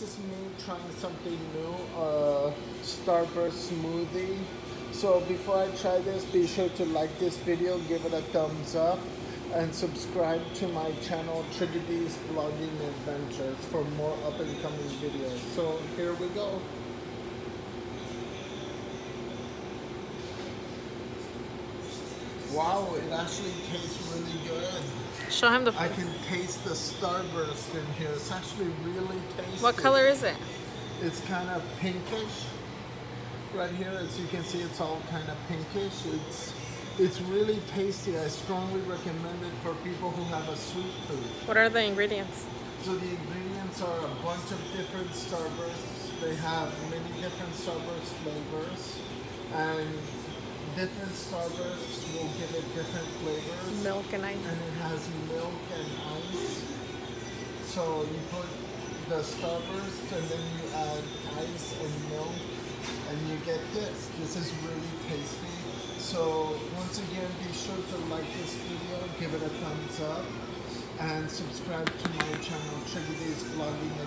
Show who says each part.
Speaker 1: this is me trying something new, uh, Starburst smoothie. So before I try this, be sure to like this video, give it a thumbs up, and subscribe to my channel, Trigga D's Vlogging Adventures, for more up and coming videos. So here we go. Wow, it actually tastes really.
Speaker 2: Show him the.
Speaker 1: I can taste the starburst in here. It's actually really tasty.
Speaker 2: What color is it?
Speaker 1: It's kind of pinkish. Right here, as you can see, it's all kind of pinkish. It's it's really tasty. I strongly recommend it for people who have a sweet tooth.
Speaker 2: What are the ingredients?
Speaker 1: So the ingredients are a bunch of different starbursts. They have many different starburst flavors, and different starbursts will give it different.
Speaker 2: Milk and ice.
Speaker 1: and it has milk and ice. So you put the starburst and then you add ice and milk and you get this. This is really tasty. So once again, be sure to like this video, give it a thumbs up, and subscribe to my channel, Trigga D's Vlogging